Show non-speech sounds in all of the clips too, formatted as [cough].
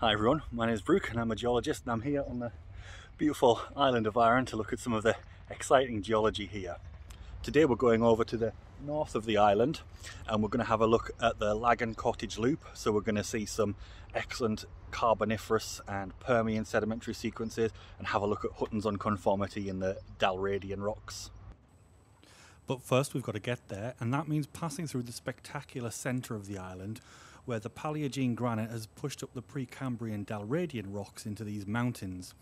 Hi everyone, my name is Brooke and I'm a geologist and I'm here on the beautiful island of Arran to look at some of the exciting geology here. Today we're going over to the north of the island and we're going to have a look at the Laggan Cottage Loop. So we're going to see some excellent Carboniferous and Permian sedimentary sequences and have a look at Hutton's unconformity in the Dalradian rocks. But first we've got to get there and that means passing through the spectacular centre of the island where the Paleogene granite has pushed up the Precambrian Dalradian rocks into these mountains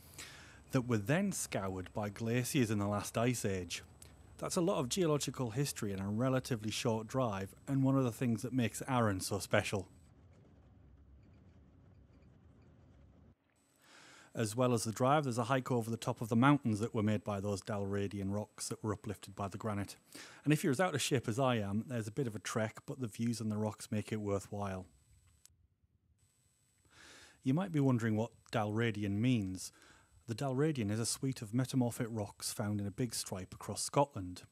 that were then scoured by glaciers in the last ice age. That's a lot of geological history in a relatively short drive, and one of the things that makes Arran so special. As well as the drive, there's a hike over the top of the mountains that were made by those Dalradian rocks that were uplifted by the granite. And if you're as out of shape as I am, there's a bit of a trek, but the views on the rocks make it worthwhile. You might be wondering what Dalradian means. The Dalradian is a suite of metamorphic rocks found in a big stripe across Scotland.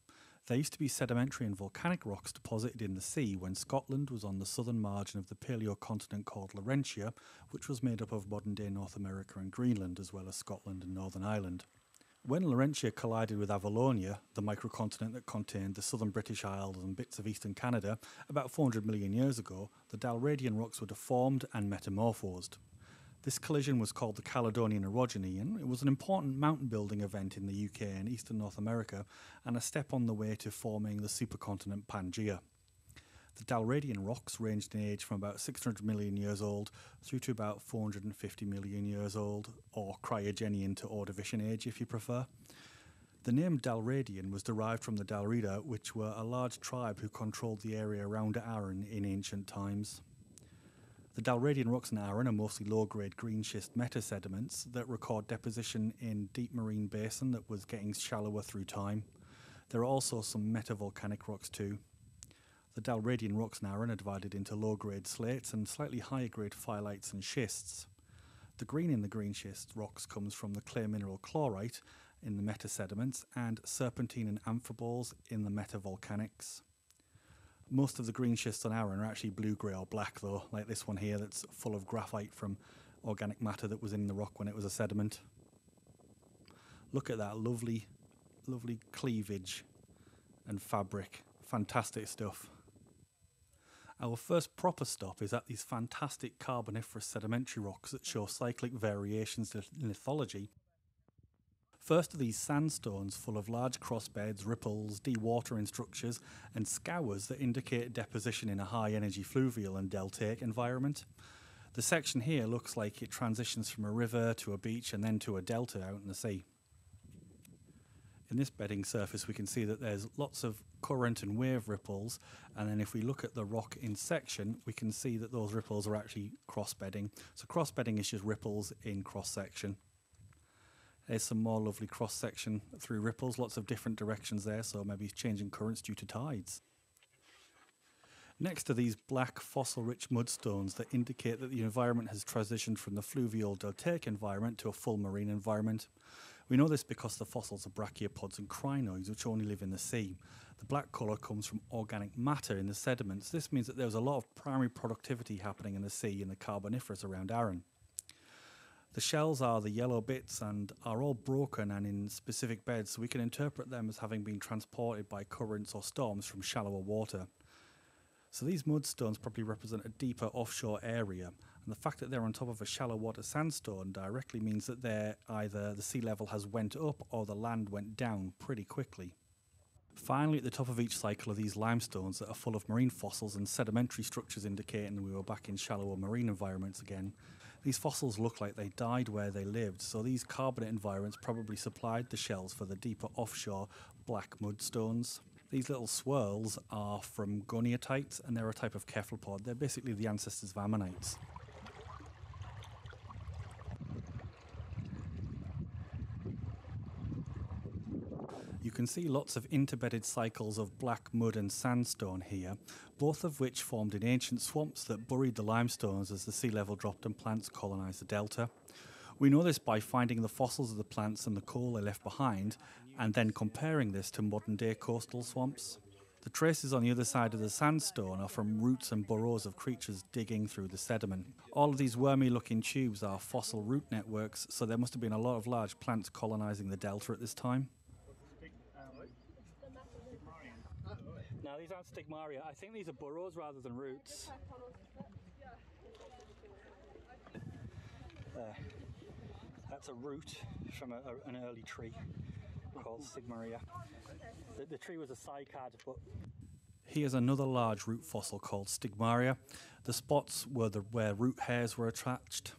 They used to be sedimentary and volcanic rocks deposited in the sea when Scotland was on the southern margin of the paleocontinent called Laurentia, which was made up of modern day North America and Greenland, as well as Scotland and Northern Ireland. When Laurentia collided with Avalonia, the microcontinent that contained the southern British Isles and bits of eastern Canada, about 400 million years ago, the Dalradian rocks were deformed and metamorphosed. This collision was called the Caledonian Orogeny, and it was an important mountain building event in the UK and eastern North America, and a step on the way to forming the supercontinent Pangaea. The Dalradian rocks ranged in age from about 600 million years old through to about 450 million years old, or Cryogenian to Ordovician age if you prefer. The name Dalradian was derived from the Dalriada, which were a large tribe who controlled the area around Arran in ancient times. The Dalradian rocks in Arran are mostly low-grade green schist metasediments that record deposition in deep marine basin that was getting shallower through time. There are also some metavolcanic rocks too. The Dalradian rocks in Arran are divided into low-grade slates and slightly higher-grade phyllites and schists. The green in the green schist rocks comes from the clay mineral chlorite in the metasediments and serpentine and amphiboles in the metavolcanics. Most of the green schists on Arran are actually blue grey or black, though, like this one here that's full of graphite from organic matter that was in the rock when it was a sediment. Look at that lovely, lovely cleavage and fabric. Fantastic stuff. Our first proper stop is at these fantastic Carboniferous sedimentary rocks that show cyclic variations in lithology First are these sandstones full of large crossbeds, ripples, dewatering structures, and scours that indicate deposition in a high energy fluvial and deltaic environment. The section here looks like it transitions from a river to a beach and then to a delta out in the sea. In this bedding surface, we can see that there's lots of current and wave ripples, and then if we look at the rock in section, we can see that those ripples are actually cross bedding. So cross bedding is just ripples in cross section. There's some more lovely cross section through ripples, lots of different directions there, so maybe changing currents due to tides. Next are these black fossil rich mudstones that indicate that the environment has transitioned from the fluvial deltaic environment to a full marine environment. We know this because the fossils are brachiopods and crinoids, which only live in the sea. The black colour comes from organic matter in the sediments. This means that there's a lot of primary productivity happening in the sea in the Carboniferous around Arran. The shells are the yellow bits and are all broken and in specific beds, so we can interpret them as having been transported by currents or storms from shallower water. So these mudstones probably represent a deeper offshore area, and the fact that they're on top of a shallow water sandstone directly means that they're either the sea level has went up or the land went down pretty quickly. Finally, at the top of each cycle are these limestones that are full of marine fossils and sedimentary structures indicating we were back in shallower marine environments again, these fossils look like they died where they lived, so these carbonate environments probably supplied the shells for the deeper offshore black mudstones. These little swirls are from goniatites and they're a type of cephalopod. They're basically the ancestors of ammonites. You can see lots of interbedded cycles of black mud and sandstone here, both of which formed in ancient swamps that buried the limestones as the sea level dropped and plants colonised the delta. We know this by finding the fossils of the plants and the coal they left behind, and then comparing this to modern day coastal swamps. The traces on the other side of the sandstone are from roots and burrows of creatures digging through the sediment. All of these wormy looking tubes are fossil root networks, so there must have been a lot of large plants colonising the delta at this time. Now, these aren't stigmaria. I think these are burrows rather than roots. There. That's a root from a, a, an early tree called stigmaria. The, the tree was a cycad, but Here's another large root fossil called Stigmaria. The spots were the, where root hairs were attached.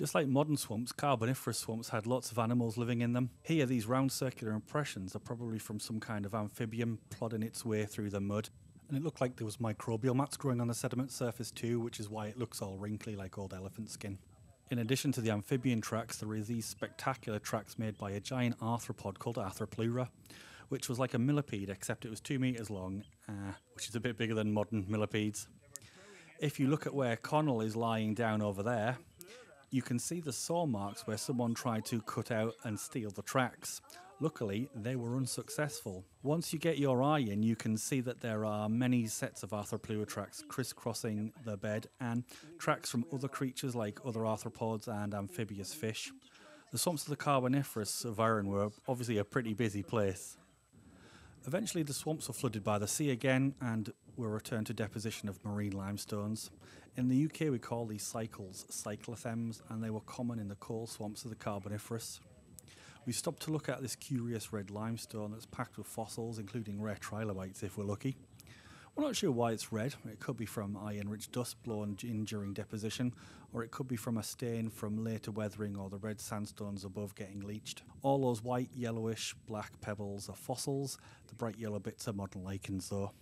Just like modern swamps, Carboniferous swamps had lots of animals living in them. Here, these round circular impressions are probably from some kind of amphibian plodding its way through the mud. And it looked like there was microbial mats growing on the sediment surface too, which is why it looks all wrinkly like old elephant skin. In addition to the amphibian tracks, there are these spectacular tracks made by a giant arthropod called Arthropleura, which was like a millipede except it was two metres long, uh, which is a bit bigger than modern millipedes. If you look at where Connell is lying down over there, you can see the saw marks where someone tried to cut out and steal the tracks. Luckily, they were unsuccessful. Once you get your eye in, you can see that there are many sets of arthropleura tracks crisscrossing the bed and tracks from other creatures like other arthropods and amphibious fish. The swamps of the Carboniferous of were obviously a pretty busy place. Eventually, the swamps were flooded by the sea again and were returned to deposition of marine limestones. In the UK, we call these cycles cyclothems, and they were common in the coal swamps of the Carboniferous. We stopped to look at this curious red limestone that's packed with fossils, including rare trilobites if we're lucky. We're not sure why it's red. It could be from iron-rich dust blown in during deposition, or it could be from a stain from later weathering or the red sandstones above getting leached. All those white, yellowish, black pebbles are fossils. The bright yellow bits are modern lichens though.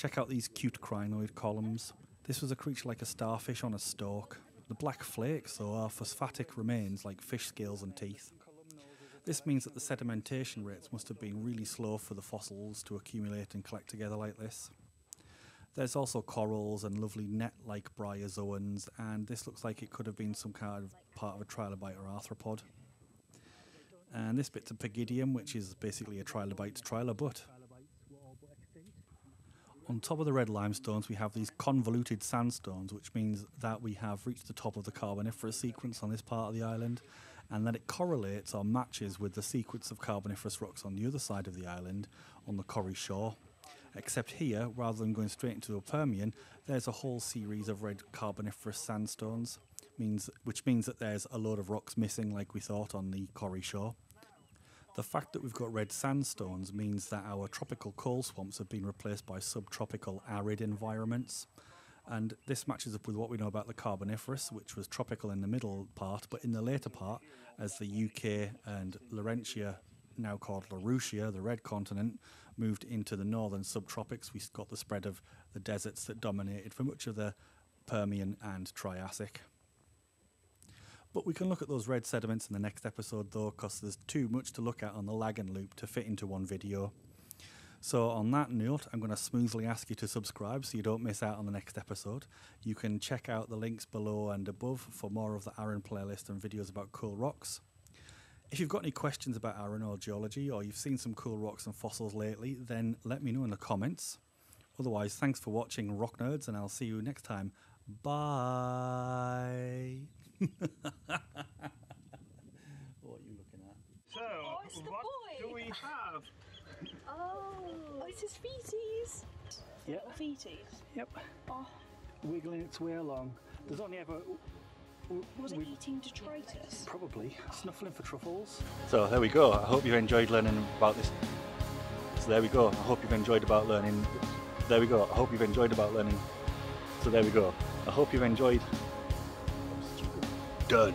Check out these cute crinoid columns. This was a creature like a starfish on a stalk. The black flakes, though, are phosphatic remains like fish scales and teeth. This means that the sedimentation rates must have been really slow for the fossils to accumulate and collect together like this. There's also corals and lovely net-like bryozoans, and this looks like it could have been some kind of part of a trilobite or arthropod. And this bit's a pygidium, which is basically a trilobite's trilobut. On top of the red limestones, we have these convoluted sandstones, which means that we have reached the top of the Carboniferous sequence on this part of the island, and that it correlates or matches with the sequence of Carboniferous rocks on the other side of the island on the Corrie shore. Except here, rather than going straight into the Permian, there's a whole series of red Carboniferous sandstones, means, which means that there's a load of rocks missing like we thought on the Corrie shore. The fact that we've got red sandstones means that our tropical coal swamps have been replaced by subtropical arid environments. And this matches up with what we know about the Carboniferous, which was tropical in the middle part, but in the later part, as the UK and Laurentia, now called Laurussia, the red continent, moved into the northern subtropics, we got the spread of the deserts that dominated for much of the Permian and Triassic. But we can look at those red sediments in the next episode though, because there's too much to look at on the Laggan Loop to fit into one video. So, on that note, I'm going to smoothly ask you to subscribe so you don't miss out on the next episode. You can check out the links below and above for more of the Arran playlist and videos about cool rocks. If you've got any questions about Arran or geology, or you've seen some cool rocks and fossils lately, then let me know in the comments. Otherwise, thanks for watching Rock Nerds, and I'll see you next time. Bye. [laughs] what are you looking at? So, Oh, it's the what boy. do we have? Oh, oh it's his feces. Yep. Feces. Yep. Oh, Wiggling its way along. There's only ever. was it eating detritus? Probably snuffling for truffles. So there we go. I hope you enjoyed learning about this. So there we go. I hope you've enjoyed about learning. There we go. I hope you've enjoyed about learning. So there we go. I hope you've enjoyed. Done.